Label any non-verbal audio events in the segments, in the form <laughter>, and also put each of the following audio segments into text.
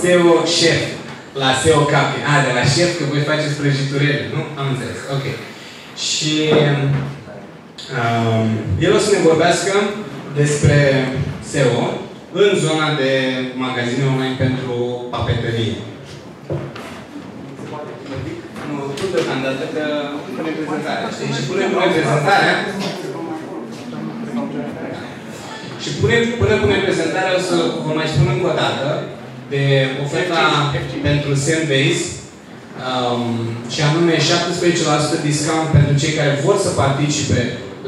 SEO șef la SEO Capi. A, de la șef că voi faceți prăjiturele, nu? Am înțeles, ok. Și um, el o să ne vorbească despre SEO în zona de magazine online pentru papeterie. Nu, tu deocamdată că pune prezentarea, știi? Și pune prezentarea și pune, până pune prezentarea, o să vă mai spun încă o dată de oferta pentru Sendbase um, și anume 17% discount pentru cei care vor să participe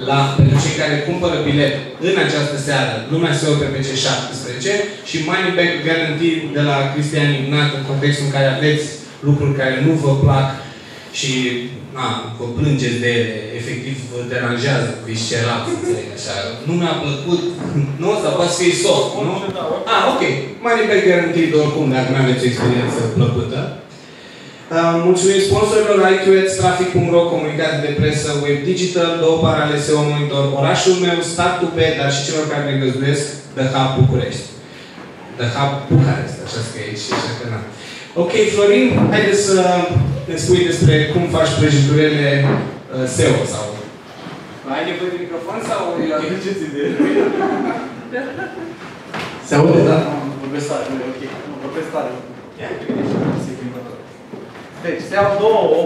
la, pentru cei care cumpără bilet în această seară, lumea SEO PPC 17 și money back guarantee de la Cristian Ignat în contextul în care aveți lucruri care nu vă plac și na, vă plângeți de ele, efectiv vă deranjează visceral, să înțeleg așa. Nu mi-a plăcut, nu? Sau poate să fie soft, nu? Ah, ok. Money back guarantee de oricum, dacă nu aveți o experiență plăcută. Uh, mulțumim sponsorilor iQX, Traffic.ro, comunicate de presă, Web Digital, două parale SEO Monitor, orașul meu, Start to Pay, dar și celor care ne găzduiesc, The Hub București. The Hub București, așa scrie aici, așa că na. Ok, Florin, haideți să ne spui despre cum faci prăjiturele uh, SEO sau... Ai nevoie de microfon sau... Aduceți idee. Se aude, da? Vorbesc tare, ok. Vorbesc tare. Deci, se iau două.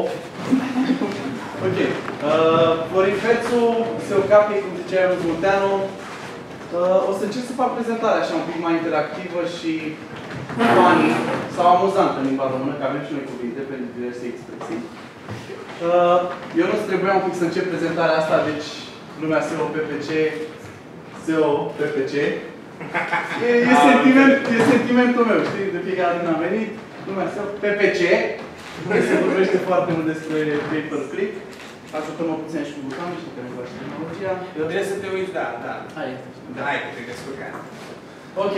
ok. Uh, Florin Fețu, Seo Capi, cum zicea eu, Munteanu. Uh, o să încerc să fac prezentarea așa un pic mai interactivă și funny sau amuzantă în limba română, că avem și noi cuvinte pentru diverse expresii. Uh, eu nu trebuia un pic să încep prezentarea asta, deci lumea SEO PPC, SEO PPC. E, e, sentiment, e sentimentul meu, știi? De fiecare dată am venit, lumea SEO PPC, unde se vorbește foarte mult despre pay-per-click. Ajutăm-mă puțin și cu butonul, știu că nu faci tehnologia. Trebuie să te uiți, da, da. Hai. Da, hai că te descurcai. Ok.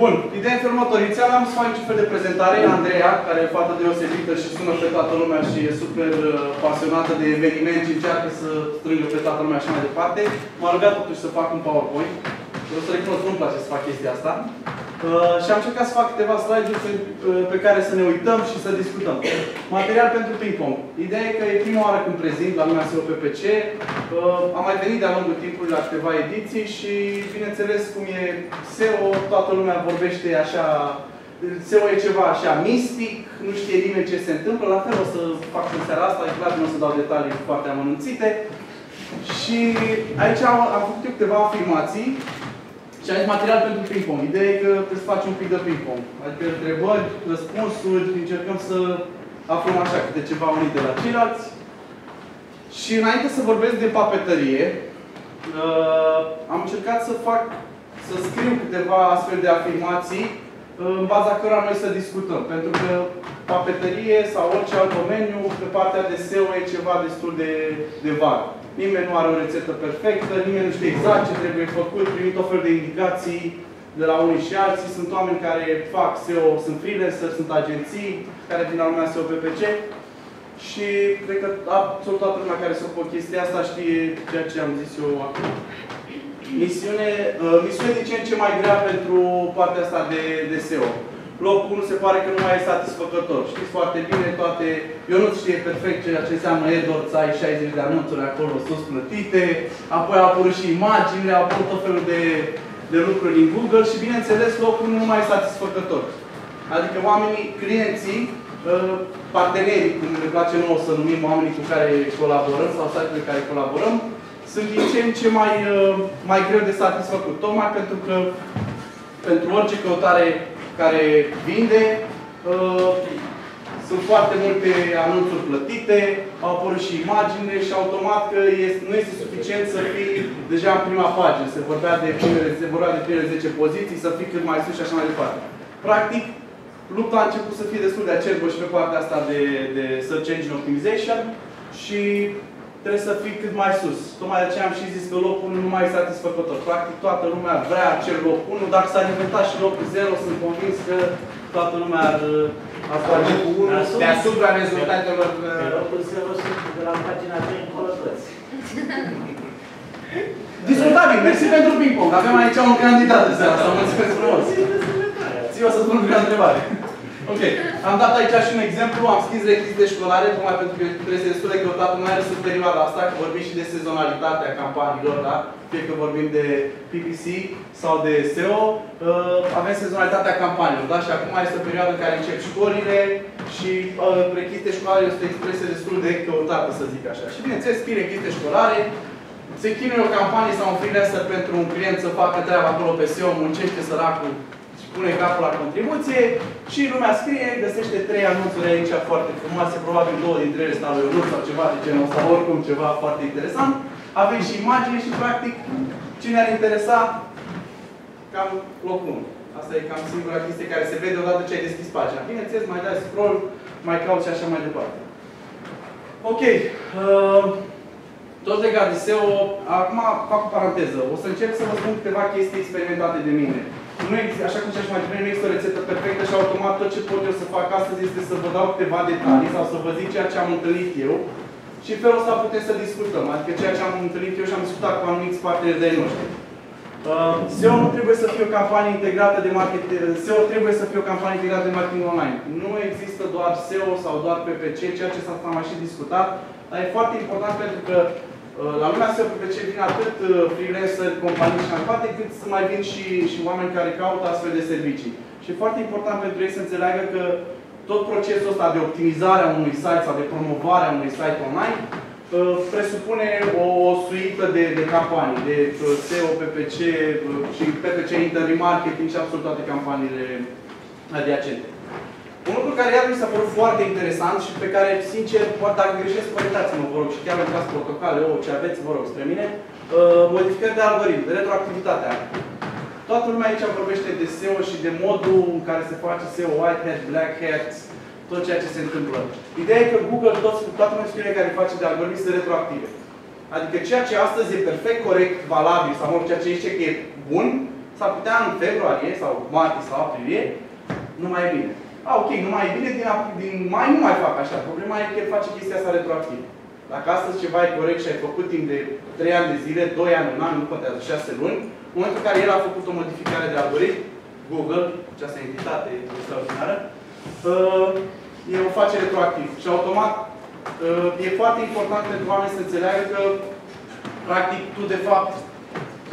Bun. Ideea este următor. Inițial am să fac niciun fel de prezentare. Andreea, care e o fată deosebită și sună pe toată lumea și e super uh, pasionată de eveniment și încearcă să strângă pe toată lumea și mai departe, m-a rugat totuși să fac un PowerPoint. O să recunosc, nu-mi place să fac chestia asta. Uh, și am încercat să fac câteva slide-uri pe, uh, pe care să ne uităm și să discutăm. Material pentru ping-pong. Ideea e că e prima oară când prezint la lumea SEO PPC. Uh, am mai venit de-a lungul timpului la câteva ediții și, bineînțeles, cum e SEO, toată lumea vorbește așa SEO e ceva așa mistic, nu știe nimeni ce se întâmplă, la fel o să fac în seara asta, e clar că nu o să dau detalii foarte amănunțite. Și aici am, am făcut eu câteva afirmații și aici material pentru ping-pong. Ideea e că trebuie să facem un pic de ping-pong. Adică întrebări, răspunsuri, încercăm să aflăm așa câte ceva unii de la ceilalți. Și înainte să vorbesc de papetărie, uh, am încercat să fac, să scriu câteva astfel de afirmații uh, în baza cărora noi să discutăm. Pentru că papetărie sau orice alt domeniu, pe partea de SEO e ceva destul de, de vag. Nimeni nu are o rețetă perfectă, nimeni nu știe exact ce trebuie făcut, primit o fel de indicații de la unii și alții. Sunt oameni care fac SEO, sunt freelancer, sunt agenții care vin la lumea SEO PPC. Și cred că absolut toată lumea care se ocupă chestia asta știe ceea ce am zis eu acum. Misiune, uh, misiune de ce în ce mai grea pentru partea asta de, de SEO. Locul 1 se pare că nu mai e satisfăcător. Știți foarte bine toate... Eu nu știe perfect ceea ce înseamnă AdWords, ai 60 de anunțuri acolo sus plătite, apoi au apărut și imagini, au apărut tot felul de, de lucruri din Google și, bineînțeles, locul nu mai e satisfăcător. Adică oamenii, clienții, uh, partenerii, cum ne place nouă să numim oamenii cu care colaborăm sau site cu care colaborăm, sunt din ce în ce mai, uh, mai greu de satisfăcut. Tocmai pentru că pentru orice căutare care vinde. Uh, sunt foarte multe anunțuri plătite, au apărut și imagine și automat că este, nu este suficient să fii deja în prima pagină. Se vorbea de primele, se vorbea de primele 10 poziții, să fii cât mai sus și așa mai departe. Practic, lupta a început să fie destul de acerbă și pe partea asta de, de Search Engine Optimization și trebuie să fii cât mai sus. Tocmai de aceea am și zis că locul 1 nu mai e satisfăcător. Practic toată lumea vrea acel loc 1. Dacă s-ar inventa și locul 0, sunt convins că toată lumea ar, ar face cu 1 deasupra rezultatelor... Pe locul 0 sunt de la pagina 3 încolo toți. <laughs> Discutabil, mersi pentru ping-pong. Avem aici un candidat de seara asta, mulțumesc frumos. Zi eu să spun prima întrebare. Ok. Am dat aici și un exemplu, am scris rechizite școlare, tocmai pentru că trebuie să destul de căutat, mai ales în perioada asta, că vorbim și de sezonalitatea campaniilor, da? Fie că vorbim de PPC sau de SEO, uh, avem sezonalitatea campaniilor, da? Și acum este o perioadă în care încep școlile și uh, rechizite școlare este o expresie destul de căutată, să zic așa. Și bineînțeles, scrii rechizite școlare, se chinuie o campanie sau un freelancer pentru un client să facă treaba acolo pe SEO, muncește săracul pune capul la contribuție și lumea scrie, găsește trei anunțuri aici foarte frumoase, probabil două dintre ele sunt lui Ionut sau ceva de genul ăsta, oricum ceva foarte interesant. Avem și imagini și practic cine ar interesa, cam locul 1. Asta e cam singura chestie care se vede odată ce ai deschis pagina. Bineînțeles, mai dai scroll, mai cauți și așa mai departe. Ok. Uh, tot legat de SEO, acum fac o paranteză. O să încerc să vă spun câteva chestii experimentate de mine nu există, așa cum și mai devreme, nu există o rețetă perfectă și automat tot ce pot eu să fac astăzi este să vă dau câteva detalii sau să vă zic ceea ce am întâlnit eu și în felul ăsta putem să discutăm, adică ceea ce am întâlnit eu și am discutat cu anumiți parteneri de noștri. Uh, SEO nu trebuie să fie o campanie integrată de marketing, SEO trebuie să fie o campanie integrată de marketing online. Nu există doar SEO sau doar PPC, ceea ce s-a mai și discutat, dar e foarte important pentru că Uh, la lumea SPPC vin atât uh, freelancer, companii și toate, cât să mai vin și, și oameni care caută astfel de servicii. Și e foarte important pentru ei să înțeleagă că tot procesul ăsta de optimizare a unui site sau de promovare a unui site online uh, presupune o, o suită de, de campanii, de SEO, PPC și PPC intermarketing și absolut toate campaniile adiacente. Un lucru care iar mi s-a părut foarte interesant și pe care, sincer, poate dacă greșesc, corectați-mă, vă rog, și chiar uitați protocole, o, ce aveți, vă rog, spre mine, uh, modificări de algoritm, de retroactivitatea. Toată lumea aici vorbește de SEO și de modul în care se face SEO, white hat, black hat, tot ceea ce se întâmplă. Ideea e că Google, toți, toate măsurile care face de algoritmi sunt retroactive. Adică ceea ce astăzi e perfect corect, valabil, sau ceea ce zice că e bun, s-ar putea în februarie sau martie sau aprilie, nu mai e bine. A, ok, nu mai e bine, din, din mai nu mai fac așa. Problema e că el face chestia asta retroactiv. Dacă astăzi ceva e corect și ai făcut timp de 3 ani de zile, 2 ani, un an, nu contează, 6 luni, în momentul în care el a făcut o modificare de algoritm, Google, această entitate extraordinară, uh, el o face retroactiv. Și automat uh, e foarte important pentru oameni să înțeleagă că, practic, tu de fapt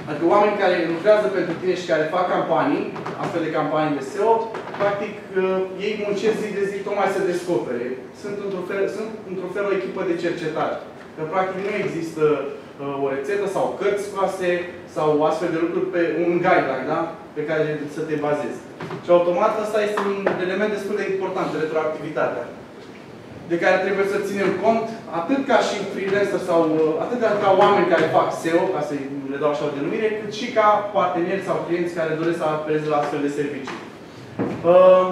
Adică oameni care lucrează pentru tine și care fac campanii, astfel de campanii de SEO, practic uh, ei muncesc zi de zi tocmai să descopere. Sunt într-un fel, sunt într-un fel o echipă de cercetare. Că practic nu există uh, o rețetă sau cărți scoase sau astfel de lucruri pe un guideline, da? Pe care să te bazezi. Și automat asta este un element destul de important, retroactivitatea de care trebuie să ținem cont, atât ca și freelancer sau uh, atât ca oameni care fac SEO, ca să le dau așa o denumire, cât și ca parteneri sau clienți care doresc să apeleze la astfel de servicii. Uh,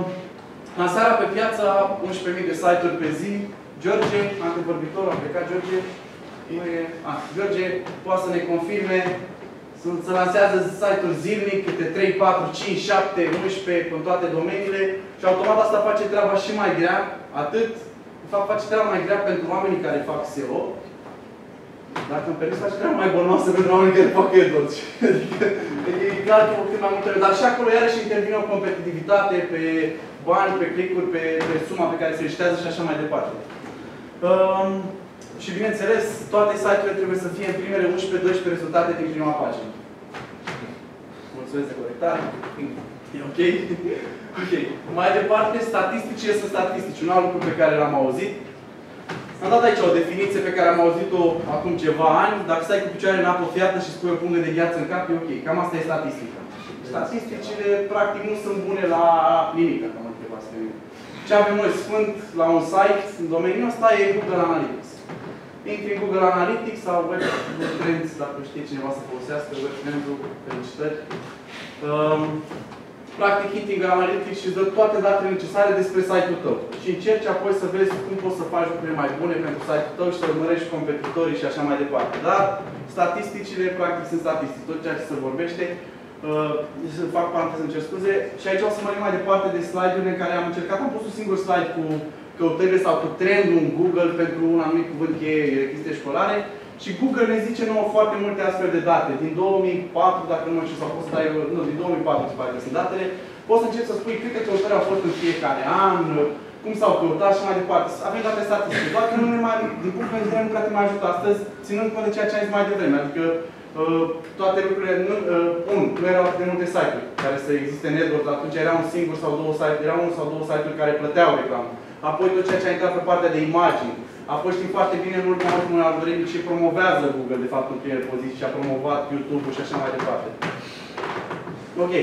lansarea pe piață 11.000 de site-uri pe zi. George, antevorbitor, a plecat George. Nu e... A, George poate să ne confirme se lansează site-uri zilnic, câte 3, 4, 5, 7, 11 în toate domeniile și automat asta face treaba și mai grea, atât de fapt, face treaba mai grea pentru oamenii care fac SEO, dacă îmi permis, face treaba mai bonoasă pentru oamenii care fac AdWords. adică, e clar că cât mai multe. Dar și acolo, iarăși, intervine o competitivitate pe bani, pe clicuri, pe, pe suma pe care se liștează și așa mai departe. Um, și bineînțeles, toate site-urile trebuie să fie în primele 11-12 rezultate din prima pagină. Mulțumesc de corectare. E ok? <laughs> ok. Mai departe, statisticile sunt statistici. Un alt lucru pe care l-am auzit. Am dat aici o definiție pe care am auzit-o acum ceva ani. Dacă stai cu picioarele în apă fiată și spui o pungă de gheață în cap, e ok. Cam asta e statistica. Statisticile, practic, nu sunt bune la nimic, dacă mă întrebați pe mine. Ce avem noi sfânt la un site în domeniul ăsta e Google Analytics. Intri în Google Analytics sau Web Trends, dacă știe cineva să folosească Web Trends-ul, felicitări. Um, practic Hitting Analytics și dă toate datele necesare despre site-ul tău. Și încerci apoi să vezi cum poți să faci lucruri mai bune pentru site-ul tău și să urmărești competitorii și așa mai departe. Dar statisticile, practic, sunt statistici. Tot ceea ce se vorbește, uh, să fac paranteză, îmi cer scuze. Și aici o să mă mai departe de slide-urile în care am încercat. Am pus un singur slide cu căutările sau cu trendul în Google pentru un anumit cuvânt cheie, rechizite școlare. Și Google ne zice nouă foarte multe astfel de date. Din 2004, dacă nu mă știu, sau fost dai, nu, din 2004 se pare că sunt datele, poți să începi să spui câte căutări au fost în fiecare an, cum s-au căutat și mai departe. Avem date statistice, doar că nu ne mai, din punct de vedere, nu prea te mai ajută astăzi, ținând cont de ceea ce ai zis mai devreme. Adică uh, toate lucrurile, nu, uh, un, nu erau atât de multe site-uri care să existe în AdWords, atunci era un singur sau două site, era unul sau două site-uri care plăteau reclamă. Apoi tot ceea ce a intrat pe partea de imagini. Apoi știm foarte bine în urma ultimului algoritm ce promovează Google, de fapt, în primele poziții, și a promovat YouTube-ul și așa mai departe. Ok.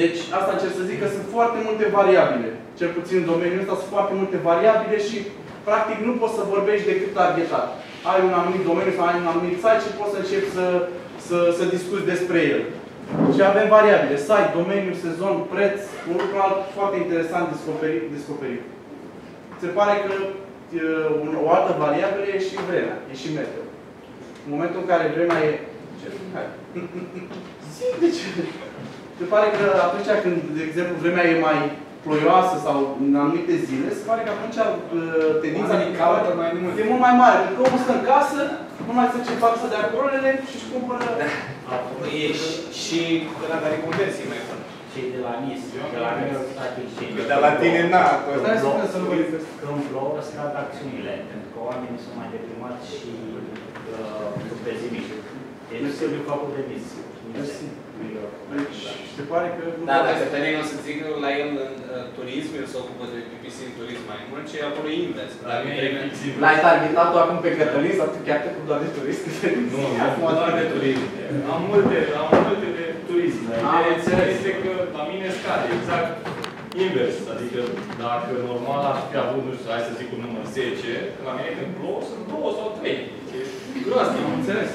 Deci, asta încerc să zic că sunt foarte multe variabile. Cel puțin în domeniul ăsta sunt foarte multe variabile și, practic, nu poți să vorbești decât targetat. Ai un anumit domeniu sau ai un anumit site și poți să începi să, să, să discuți despre el. Și avem variabile. Site, domeniu, sezon, preț, un lucru alt foarte interesant descoperit. descoperit. Se pare că o altă variabilă e și vremea, e și meteo. În momentul în care vremea e... Ce? Hai. <laughs> Zic de ce? Se pare că atunci când, de exemplu, vremea e mai ploioasă sau în anumite zile, se pare că atunci tendința din caută mai mult. e mult mai mare. Pentru că omul stă în casă, nu mai zice ce fac să dea colele și își cumpără... E și de la care conversii mai fac. Cei de la NIS, de la New Static și De la tine, na. Stai să spun să nu vorbesc. Când plouă, scad acțiunile, pentru că oamenii sunt mai deprimați și uh, pesimiști. Deci Mersi. trebuie făcut de NIS. Mersi. Deci, se pare că... nu Da, vorbesc. dacă Tănei o să zică la el în uh, turism, el se ocupă de PPC în turism mai mult, și acolo e invers. La mine e L-ai targetat acum pe Cătălin sau tu chiar te cu doar de turist? Nu, nu, doar de turism. Am multe, am multe de turism. dar Am Ideea înțeles. este că la mine scade exact invers. Adică dacă normal ar fi avut, nu știu, hai să zic un număr 10, la mine când plouă sunt 2 sau 3. E groaznic. Am înțeles.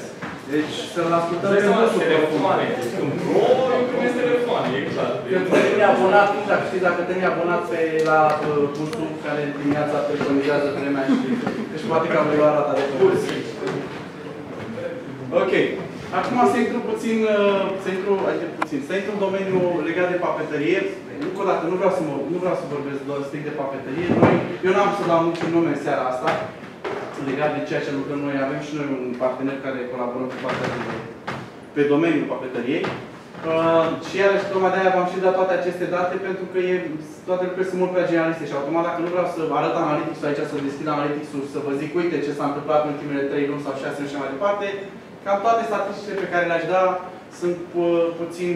Deci să-l ascultăm Îți pe dai seama, dânsul telefoane. Deci când plouă, eu primesc telefoane, e clar. Cătălin e abonat, nu știu dacă știți, dacă Cătălin e abonat pe, la uh, cursul care dimineața preconizează vremea și deci poate că am luat rata de curs. Ok. Acum să intru puțin, uh, să intru, adică puțin, să intru în domeniul legat de papetărie. Încă o dată, nu vreau să, mă, nu vreau să vorbesc doar strict de papetărie. Noi, eu n-am să dau niciun nume în seara asta legat de ceea ce lucrăm noi. Avem și noi un partener care colaborăm cu partea de, pe domeniul papetăriei. Uh, și iarăși, tocmai de-aia v-am și dat toate aceste date, pentru că e, toate lucrurile sunt mult prea generaliste și automat dacă nu vreau să arăt analytics aici, să deschid analytics să vă zic, uite ce s-a întâmplat în ultimele 3 luni sau 6 luni și mai departe, cam toate statisticile pe care le-aș da sunt pu- puțin...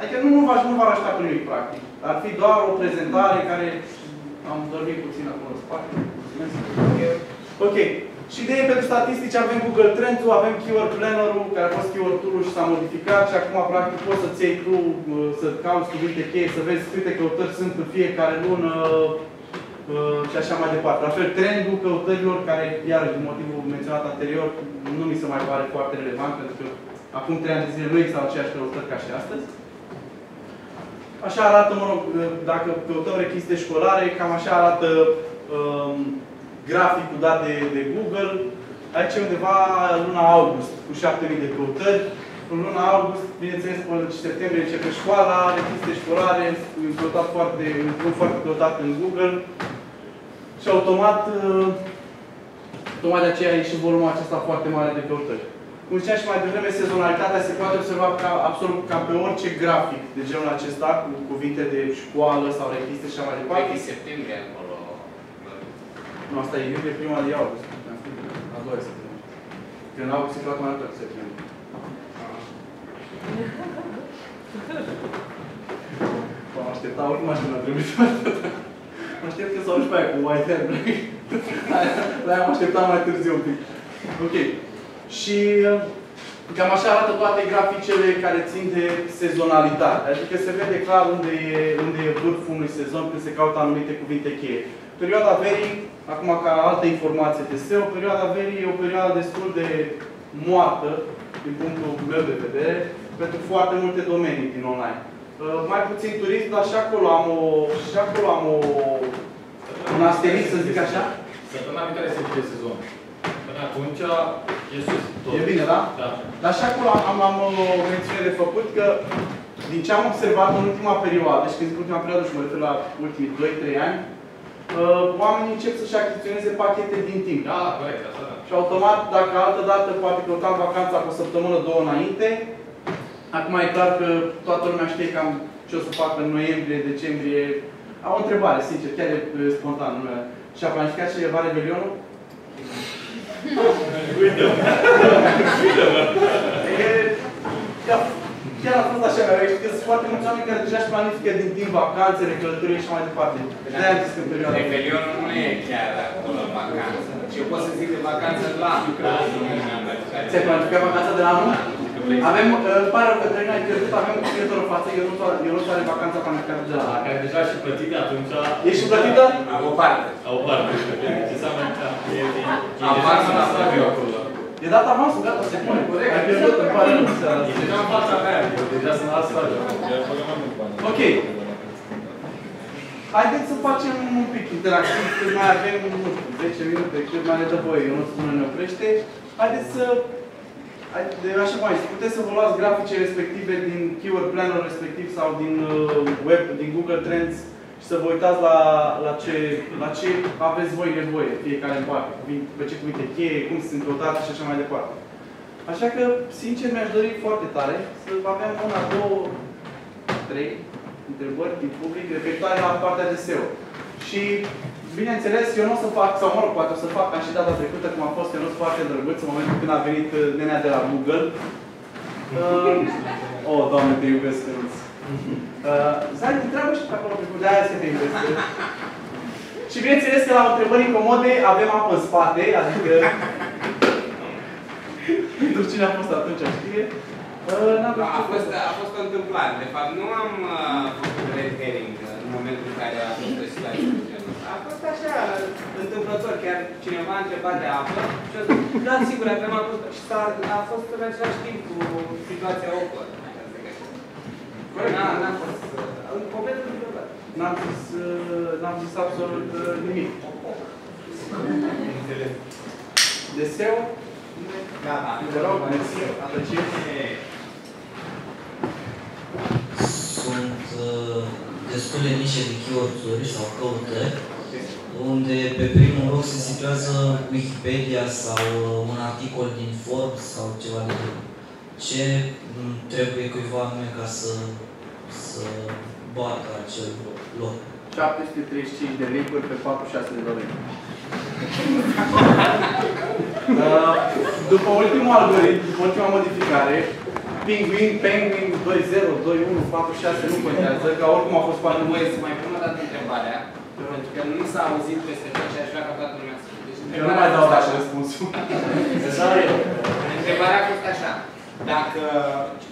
Adică nu, nu, v-aș, nu v-ar ajuta cu nimic, practic. Ar fi doar o prezentare care... Am dormit puțin acolo în spate. Mulțumesc. Ok. Și idee pentru statistici avem Google Trends, avem Keyword Planner-ul, care a fost Keyword Tool-ul și s-a modificat și acum practic poți să-ți iei tu, uh, să cauți cuvinte cheie, să vezi câte căutări sunt în fiecare lună uh, și așa mai departe. La fel, trendul căutărilor, care, iarăși, din motivul menționat anterior, nu mi se mai pare foarte relevant, pentru că acum 3 ani de zile nu existau aceeași căutări ca și astăzi. Așa arată, mă rog, dacă căutăm rechizite școlare, cam așa arată um, graficul dat de, de Google. Aici e undeva luna august, cu 7000 de căutări. În luna august, bineînțeles, până în septembrie începe școala, rechizite școlare, un căutat foarte, un drum foarte căutat în Google. Și automat, uh, tocmai de aceea e și volumul acesta foarte mare de căutări. Cum ziceam și mai devreme, sezonalitatea se poate observa ca, absolut ca pe orice grafic de genul acesta, cu cuvinte de școală sau rechizite și așa mai departe. Poate septembrie acolo. Nu, asta e iulie, prima de august. A doua este. Că în august e foarte mai mult decât septembrie. <laughs> M-am așteptat ultima și n-a trebuit să mă aștept. Mă aștept că s-au și pe aia cu white hair. La aia mă așteptam mai târziu un pic. Ok. Și uh, cam așa arată toate graficele care țin de sezonalitate. Adică se vede clar unde e, unde e vârful unui sezon când se caută anumite cuvinte cheie. Perioada verii, acum ca altă informație de SEO, perioada verii e o perioadă destul de moartă, din punctul meu de vedere, pentru foarte multe domenii din online. Uh, mai puțin turism, dar și acolo am o, și acolo am o, un asterisc, să zic așa. Săptămâna viitoare se începe sezon. Până atunci e sus tot. E bine, da? Da. Dar și acolo am, am o mențiune de făcut că, din ce am observat în ultima perioadă, și când zic ultima perioadă și mă refer la ultimii 2-3 ani, uh, oamenii încep să-și achiziționeze pachete din timp. Da, corect, asta da. Și automat, dacă altă dată poate căutam vacanța cu o săptămână, două înainte, acum e clar că toată lumea știe cam ce o să facă în noiembrie, decembrie. Am o întrebare, sincer, chiar de uh, spontan. nu e. Și-a planificat cineva Revelionul? E, chiar, chiar a fost așa, mai știi că sunt foarte mulți oameni care deja își planifică din, din vacanțele, călătorii și așa mai departe. De-aia am zis că în perioada asta. Revelionul nu e chiar acolo în vacanță. Și eu pot să zic de vacanță la Ți-ai planificat vacanța de la anul? Avem, uh, îmi pare rău că trebuie ai pierdut, avem un clientul în față, eu nu, eu nu are vacanța planificată de la La anul. care deja și plătite atunci Ești și plătită? Am o parte. au o parte. Ce înseamnă că e din... Avansul la Flaviu acolo. E dat avansul, gata, se pune, corect. Ai pierdut, îmi pare rău. seara E asta. deja în fața mea, eu deja sunt la Flaviu. Ok. Haideți să facem un pic interactiv, cât mai avem, nu știu, 10 minute, cât mai ne dă voie, eu nu spune ne oprește. Haideți să, hai- de așa cum ai zis, puteți să vă luați grafice respective din Keyword Planner respectiv sau din uh, web, din Google Trends și să vă uitați la, la, ce, la ce aveți voi nevoie, fiecare în parte, cuvinte- pe ce cuvinte cheie, cum sunt căutate și așa mai departe. Așa că, sincer, mi-aș dori foarte tare să avem una, două, trei întrebări din public referitoare la partea de SEO. Și, bineînțeles, eu nu o să fac, sau mă rog, poate o să fac ca și data trecută, cum a fost eu nu foarte drăguț în momentul când a venit uh, nenea de la Google. Uh, <laughs> oh, Doamne, te iubesc, Ionuț. Uh, Zai, te întreabă și pe acolo pe de aia să te iubesc. și bineînțeles că la întrebări incomode avem apă în spate, adică... <laughs> Pentru cine a fost atunci, știe? Uh, n-am Da, a ce fost, a fost o întâmplare. De fapt, nu am uh, făcut red herring în momentul în care a fost o situație de genul ăsta. A fost așa, întâmplător. Chiar cineva a întrebat de apă și a zis, da, sigur, avem apă. Și s-a, a fost în același timp cu situația awkward. Corect. N-a, n-a fost, uh, complet întâmplător. N-am zis, uh, n-am zis absolut uh, nimic. De SEO? Da, da. Vă rog, mersi, apreciez. Sunt uh, destule nișe de keyword-uri sau căutări unde pe primul loc se situează Wikipedia sau uh, un articol din Forbes sau ceva de genul. Ce mm, trebuie cuiva anume ca să, să bată acel loc? 735 de linkuri pe 46 de domenii. <laughs> Uh, după ultimul algoritm, după ultima modificare, Penguin, Penguin 2.0, 2.1, 4.6 nu contează, că oricum a fost Poate foarte voie să mai pun o dată întrebarea, pentru că nu s-a auzit peste tot și aș vrea ca toată lumea să știe. Deci, Eu nu mai dau așa răspunsul. <laughs> Întrebarea a fost așa. Dacă,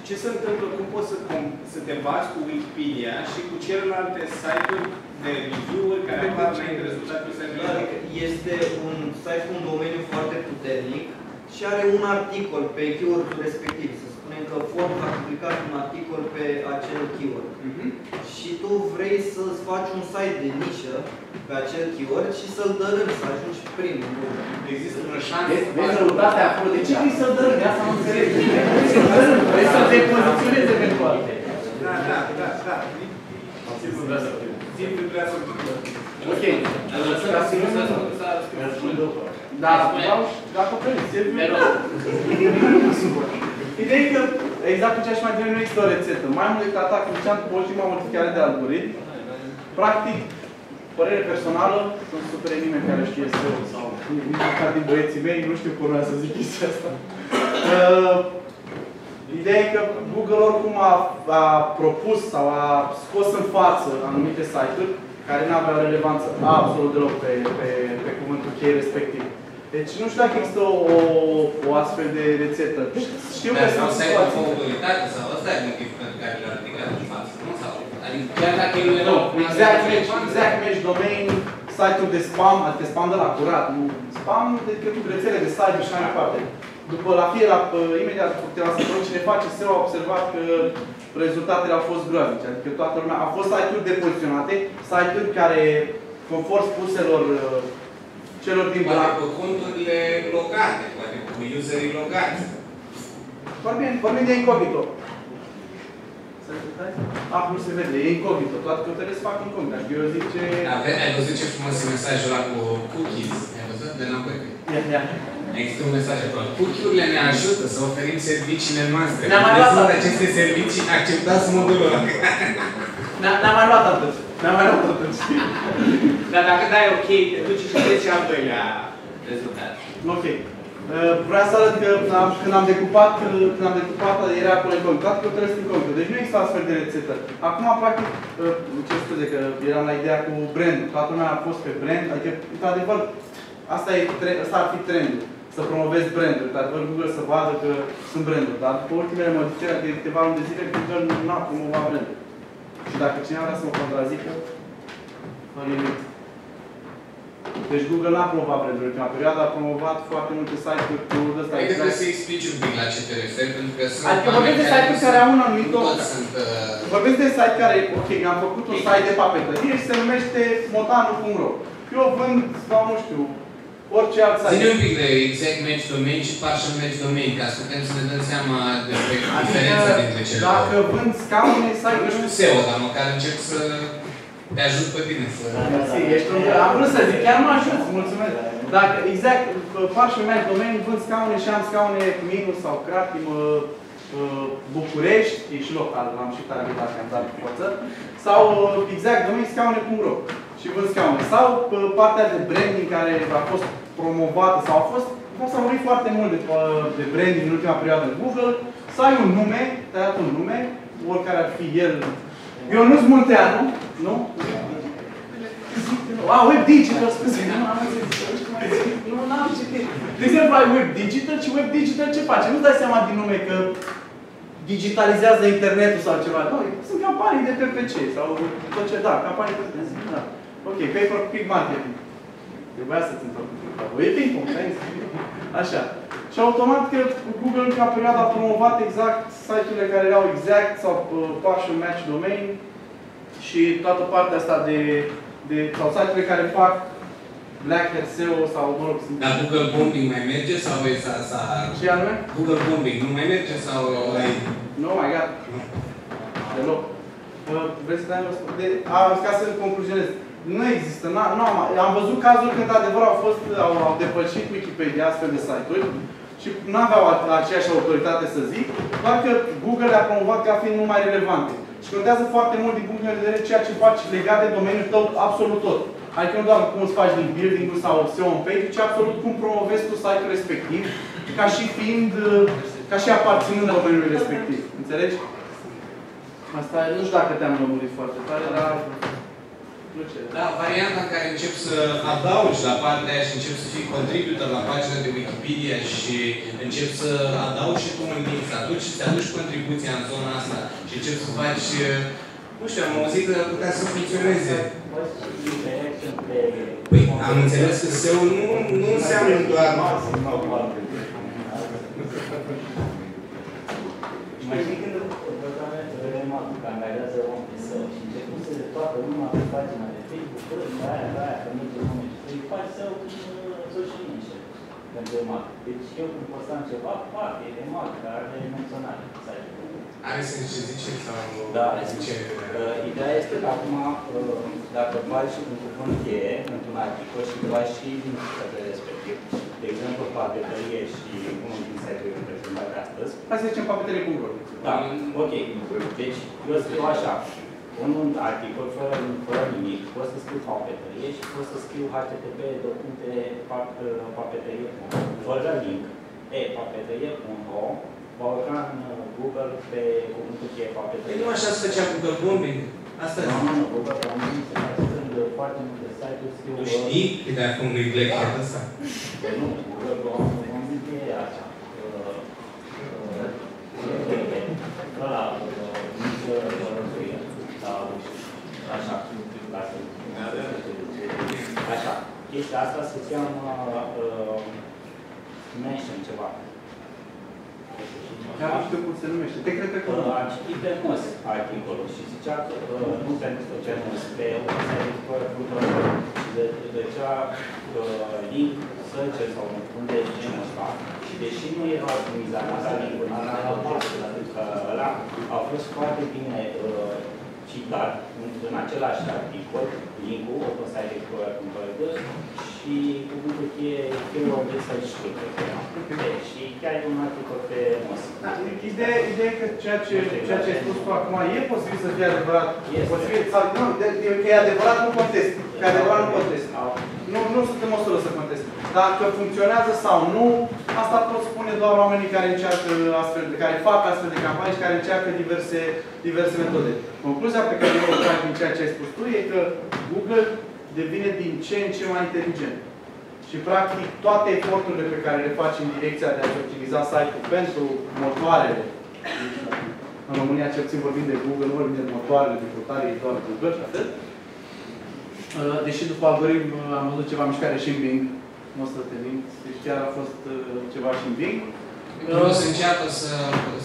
ce se întâmplă, cum poți să, cum, să te bați cu Wikipedia și cu celelalte site-uri de review-uri care apar înainte de rezultatul serviciului? Adică este un site cu un domeniu foarte puternic și are un articol pe keyword respectiv. Să spunem că Forbes a publicat un articol pe acel keyword. Mhm. Și tu vrei să-ți faci un site de nișă pe acel keyword și să-l dărâmi, să ajungi primul. Există o șansă Vezi, să vezi faci răutatea acolo. De ce vrei să-l dărâmi? Asta nu înțeleg. Vrei să-l dărâmi, vrei să-l depoziționezi eventual. Da, da, da, da. Sigur, vrea să fiu. Simplu vrea să Ok. Lăsăm Ca ca să nu să să Da, vreau dacă vreți. <laughs> Ideea e că, exact cum ce-aș mai devreme, nu există o rețetă. Mai mult decât atac Lucian cu ultima modificare de algoritm, practic, părere personală, sunt super nimeni care știe să sau nici măcar din băieții mei, nu știu cum urmează să zic chestia asta. Uh, Ideea e că Google oricum a, a propus sau a scos în față anumite site-uri care nu aveau relevanță absolut deloc pe, pe, pe cuvântul cheie respectiv. Deci nu știu dacă există o, o, o astfel de rețetă. Știu că Dar sunt sau să ai o situații. autoritate sau ăsta e motivul pentru care le-a ridicat în față, nu? Sau, adică chiar dacă el nu era Nu, un exact match, exact match domain, site-uri de spam, adică spam de la curat, nu spam de rețele de site și așa mai departe. După la fie, la, imediat după câteva săptămâni, cine face SEO a observat că rezultatele au fost groaznice. Adică toată lumea, au fost site-uri depoziționate, site-uri care, conform spuselor uh, celor din Poate Black, cu conturile logate, poate cu userii logați. vorbim, vorbim de incognito. Să repetați? Ah, nu se vede, e incognito. Toate căutările se fac incognito. Adică Eu zic ce... Ave, ai văzut ce frumos e mesajul ăla cu cookies? Ai văzut? De la Pepe. Ia, ia. Există un mesaj acolo. Cookie-urile ne ajută să oferim serviciile noastre. Ne-am mai Ne luat sunt asta. aceste servicii, acceptați modulul ăla. Ne-a ne-a mai luat atât. Ne-a mai luat atât. Dar dacă dai OK, te duci și vezi și al doilea rezultat. Ok. Uh, Vreau să arăt că am, când am decupat, uh, când am decupat, era acolo incognito, toate că trebuie să incognito. Deci nu există astfel de rețetă. Acum, practic, uh, ce scuze, că eram la ideea cu brand. Toată lumea a fost pe brand, adică, într-adevăr, asta, e, tre- asta ar fi trendul. Să promovezi branduri. Într-adevăr, Google să vadă că sunt branduri. Dar după ultimele modificări de câteva luni de zile, Google nu a promovat branduri. Și dacă cineva vrea să mă contrazică, nu nimic. Deci Google n-a promovat branduri în ultima perioadă, a promovat foarte multe site-uri cu ăsta Cred că exact. trebuie să explici un pic la ce te referi, pentru că sunt Adică oameni vorbesc de site-uri care au un anumit nu om. toți sunt... uh, Vorbesc de site care, ok, am făcut un site de papetărie și se numește motanu.ro. Eu vând, sau nu știu, orice alt Ține site. un pic de exact match domain și partial match domain, ca să putem să ne dăm seama despre diferența dintre Adică, cele dacă două. vând scaune, Nu site-uri știu SEO, dar măcar încerc să te ajut pe tine să... Mersi, ești un... Am vrut să zic, chiar mă ajut, mulțumesc. Dacă, exact, partial match domain, vând scaune și am scaune minus sau cratim, uh, uh, București, e și local, l-am și tare dacă am dat forță, sau uh, exact domain scaune.ro și vând scaune. Sau uh, partea de branding care a fost promovată sau a fost, nu s-a vorbit foarte mult de, uh, de branding în ultima perioadă în Google, să ai un nume, te-ai dat un nume, oricare ar fi el. Ionuț Munteanu, nu? A, web digital, scuze, nu am înțeles. Nu, nu am citit. De exemplu, ai web digital și web digital ce face? Nu-ți dai seama din nume că digitalizează internetul sau ceva. Nu, sunt campanii de PPC sau tot ce, da, campanii de PPC, da. Ok, pay for click marketing. Trebuia să-ți întorc. E ping-pong, Așa. Și automat că Google în ca perioadă a promovat exact site-urile care erau exact sau uh, partial match domain și toată partea asta de, de sau site-urile care fac Black Hat SEO sau, mă rog, sunt... Dar Google Bombing mai merge sau e sa, sa... Ce anume? Google Bombing nu mai merge sau ai... Nu, mai gata. Deloc. Uh, Vreți să dai un răspuns? De, a, ca să concluzionez. Nu există. N -a, am, am văzut cazuri când adevăr au fost, au, au depășit Wikipedia astfel de site-uri și nu aveau aceeași autoritate să zic, doar că Google le-a promovat ca fiind mult mai relevante. Și contează foarte mult din punct de vedere ceea ce faci legat de domeniul tău absolut tot. Adică nu doar cum îți faci link building-ul sau SEO on page, ci absolut cum promovezi tu site-ul respectiv, ca și fiind, ca și aparținând domeniului respectiv. Înțelegi? Asta, nu știu dacă te-am lămurit foarte tare, dar... Nu ce. Da, varianta în care încep să adaugi la partea aia și încep să fii contributor la pagina de Wikipedia și încep să adaugi și tu un link, să aduci, să aduci contribuția în zona asta și încep să faci, nu știu, am auzit că ar putea să funcționeze. Păi, am înțeles că SEO nu, nu înseamnă doar... Mai știi când remarc că angajează om pe să și început să toată lumea pe pagina de Facebook, bă, de aia, de aia, că merge nume. Îi faci să social media pentru remarc. Deci eu când postam ceva, fac, e remarc, care are menționare. Are sens ce zice sau Da, zice... Uh, ideea este că acum, uh, dacă faci un cuvânt cheie într-un articol și faci și din site respectiv, de exemplu, papetărie și unul din site-urile prezentate astăzi, Hai să zicem papeterie.ro. da, ok. Deci, eu scriu așa, un articol fără, fără nimic, pot să scriu papetărie și pot să scriu http papeterie fără link, e papeterie.ro, va urca în Google pe cuvântul cheie papetărie. Păi nu așa se făcea Google Bombing. Asta Nu, zic. nu, nu, Google Bombing se face când foarte multe site-uri scriu... Tu știi că de acum nu-i Black Hat ăsta? Păi nu, Google Bombing e așa. uh, uh, Ăla, uh, mici războie. Sau, așa, ca să... Așa. Chestia asta se cheamă uh, mention ceva. Chiar nu știu cum se numește. Te cred că Uh, Am citit pe MOS articolul și zicea că uh, nu pentru pe MOS, pe website.ro și de, de cea uh, link searcher sau unde e genul ăsta și deși nu era optimizat la link-ul, n-a dat că ăla a fost foarte bine uh, citat în, în același articol, link-ul, o să site.cumpărădă și cuvântul cheie Hero Research Și chiar e un articol pe MOS. Da, ideea, ideea e că ceea ce, ceea ce ai spus tu acum e posibil să fie adevărat. Este. Posibil, sau, nu, de, de, că e adevărat, nu contest. Că e adevărat, nu contest. Nu, nu sunt în măsură să contest. Dacă funcționează sau nu, asta pot spune doar oamenii care încearcă astfel, de care fac astfel de campanii și care încearcă diverse, diverse metode. Concluzia pe care eu o trag din ceea ce ai spus tu e că Google devine din ce în ce mai inteligent. Și practic toate eforturile pe care le faci în direcția de a utiliza site-ul pentru motoarele, în România cel puțin vorbim de Google, nu vorbim de motoarele de căutare, e doar Google și atât. Uh, Deși după algoritm uh, am văzut ceva mișcare și în Bing, nu o să te mint, deci chiar a fost uh, ceva și în Bing. Vreau să înceapă să,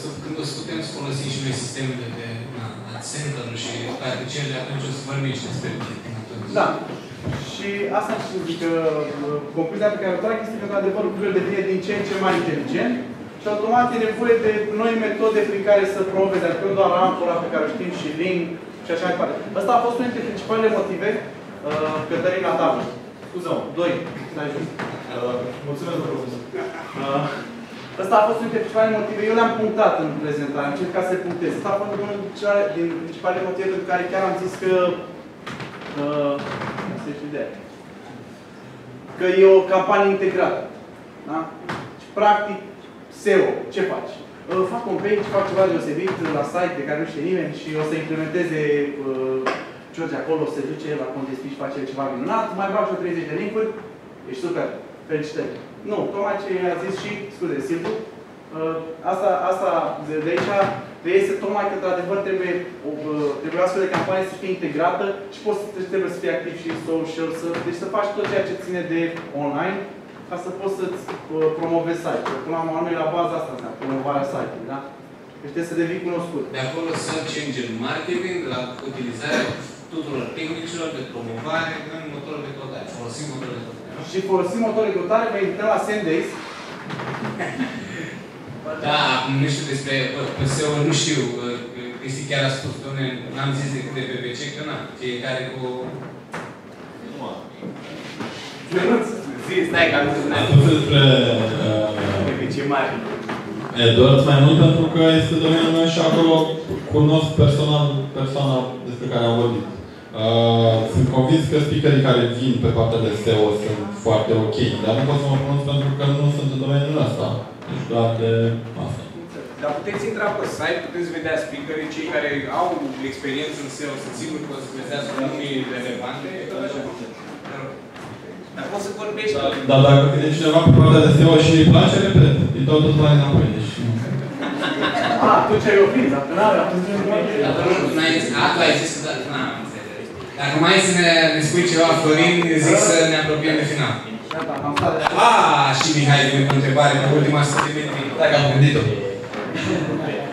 să, când o să putem să folosim și noi sistemele de na, center și toate cele, atunci o să vorbim și despre Da. Și asta și zic că uh, concluzia pe care o trag este că, într-adevăr, Google devine din ce în ce mai inteligent și automat e nevoie de noi metode prin care să promoveze, adică nu doar ampura pe care o știm și link și așa mai departe. Ăsta a fost unul dintre principalele motive uh, Cătălina Tavă. Scuză-mă. Doi. Stai jos. Uh, Mulțumesc, domnul profesor. Uh, Ăsta a fost unul dintre principalele motive. Eu le-am punctat în prezentare, am încercat să le punctez. Ăsta a fost unul dintre cele- din principalele motive pentru care chiar am zis că uh, asta e și ideea. Că e o campanie integrată. Da? Și practic, SEO, ce faci? Uh, fac un page, fac ceva deosebit la site de care nu știe nimeni și o să implementeze uh, George acolo, se duce la content speech, face ceva minunat, mai vreau și 30 de linkuri, ești super, felicitări. Nu, tocmai ce a zis și, scuze, simplu, uh, asta, asta de, de aici reiese tocmai că, într-adevăr, trebuie, o, uh, trebuie o astfel de campanie să fie integrată și poți să trebuie să fii activ și în social, să, deci să faci tot ceea ce ține de online, ca să poți să-ți uh, promovezi site-ul. Până la urmă, noi la bază asta înseamnă, promovarea site-ului, da? Deci trebuie să devii cunoscut. De acolo search engine marketing, la utilizarea tuturor tehnicilor de promovare în motorul de căutare. Folosim motorul de căutare. nu? Și folosim motorul de căutare, vă intrăm la Sendays. Da, acum nu știu despre PSO, nu știu. uh, Cristi chiar a spus, doamne, n-am zis decât de PPC, că na, fiecare cu... Zi, stai că am zis Am spus despre uh, ce mare. AdWords mai mult pentru că este domeniul meu și acolo cunosc personal persoana despre care am vorbit. Uh, sunt convins că speakerii care vin pe partea de SEO sunt foarte ok, dar nu pot să mă pronunț pentru că nu sunt în domeniul ăsta. Deci doar de asta. Dar puteți intra pe site, puteți vedea speakerii, cei care au experiență în SEO, sunt sigur că o să găsească numii relevante. Dar poți să vorbești. Dar dacă vine cineva pe partea de SEO și îi place, repet, îi dau tot mai înapoi. Deci, nu. Ah, tu ce ai oprit, dacă n-are, atunci nu Dacă nu, n-ai zis, a, tu ai zis că da, n-am înțeles. Dacă mai ai să ne, ne spui ceva, Florin, zic să ne apropiem de final. Gata, am stat de Ah, și Mihai vine cu o întrebare pe ultima să te metri. Dacă am gândit-o.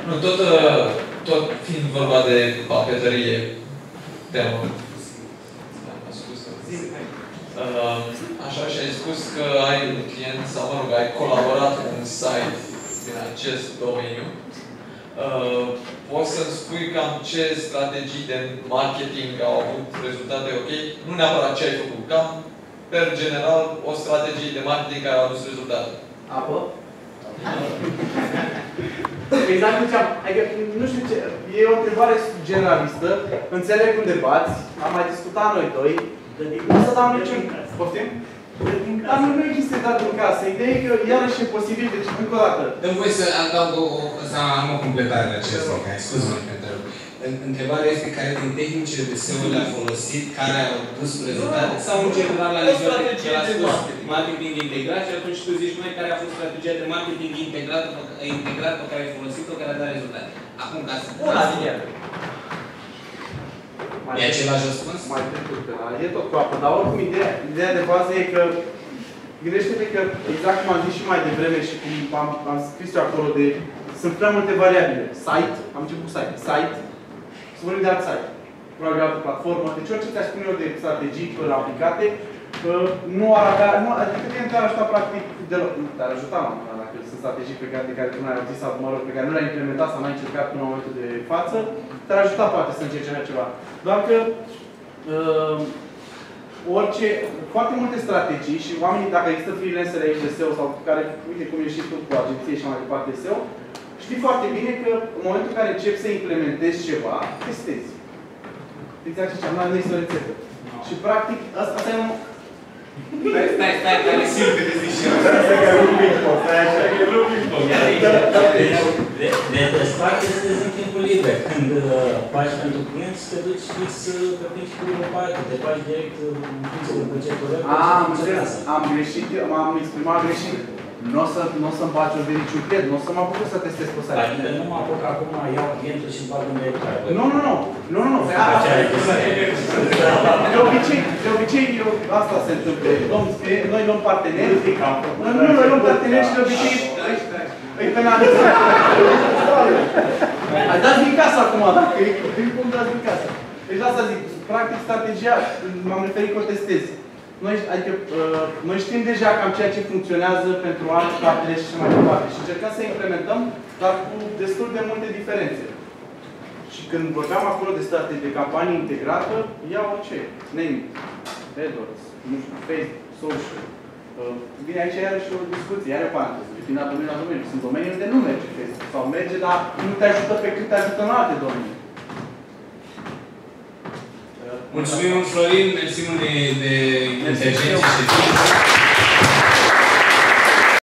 Nu, tot, uh, tot fiind vorba de papetărie, te-am am spus. Uh, Așa și ai spus că ai un client sau, mă rog, ai colaborat cu un site din acest domeniu. Uh, Poți să-mi spui cam ce strategii de marketing au avut rezultate ok? Nu neapărat ce ai făcut, cam per general o strategie de marketing care a adus rezultate. apă. Exact ce am, adică, nu știu ce, e o întrebare generalistă, înțeleg unde bați, am mai discutat noi doi, nu să dau niciun... Poftim? Dar nu, nu există dat în casă. Ideea e că iarăși e posibil, deci încă o dată. Dăm voi să adaug o, o, să am o completare la acest lucru. Scuze-mă pentru rău. În- Întrebarea este care din tehnicile de SEO le-a folosit, care au dus rezultate, sau în general la O nivel strategie de la de spus, marketing. marketing integrat și atunci tu zici, mai care a fost strategia de marketing integrată, pe- integrat pe care ai folosit-o, care a dat rezultate. Acum, ca să... Una din ele. E același răspuns? Mai trecut pe la... E tot cu apă, dar oricum ideea, ideea de bază e că Gândește-te că, exact cum am zis și mai devreme și cum am, am scris eu acolo de... Sunt prea multe variabile. Site, am început cu site. Site, să vorbim de alt site. Probabil de altă platformă. Deci orice ți-aș spune eu de strategii uh, aplicate, uh, nu ar avea, nu, adică te te-ar ajuta practic deloc. Nu te-ar ajuta, mă, dacă sunt strategii pe care, de care tu n-ai auzit sau, mă rog, pe care nu le-ai implementat sau n-ai încercat până în momentul de față, te-ar ajuta poate să încerci așa ceva. Doar că uh, orice, foarte multe strategii și oamenii, dacă există freelancer aici de SEO sau care, uite cum ești și tu cu agenție și mai departe SEO, știi foarte bine că în momentul în care începi să implementezi ceva, testezi. Exact ce ziceam, nu este o rețetă. Și practic, asta, asta e un, Stai, stai, stai, dar le simt că te zici și eu. Asta e un ping-pong, stai așa. E lu ping-pong. Ia de aici. De, de testat este în timpul liber. Când uh, faci pentru clienți, te duci fix uh, pe principiul de parte, te faci direct uh, în funcție de procesul A, am înțeles, am greșit, m-am exprimat greșit. Nu o să, nu o să-mi bagi o de niciun cred, nu o să mă apuc să testez pe site. Adică nu mă apuc acum, iau clientul și bag în verificare. Nu, nu, nu, nu, nu, nu, pe asta De obicei, de obicei, eu, asta se întâmplă. Luăm, noi luăm parteneri, nu, nu, noi luăm parteneri și de obicei îi penalizăm. Ai dat din casă acum, dacă e din cum dați din casă. Deci asta zic, practic strategia, m-am referit că o testez. Noi, adică, uh, noi știm deja cam ceea ce funcționează pentru alți parteneri și așa mai departe. Și încercăm să implementăm, dar cu destul de multe diferențe. Și când vorbeam acolo de strategie de campanie integrată, ia orice, name it. AdWords, nu știu, Facebook, social. Uh, Vine aici iarăși o discuție, iar o paranteză, din la domeniu la domeniu. Sunt domenii unde nu merge Facebook, sau merge, dar nu te ajută pe cât te ajută în alte domenii. Mulțumim, Florin, mersi mult de, de intervenție și de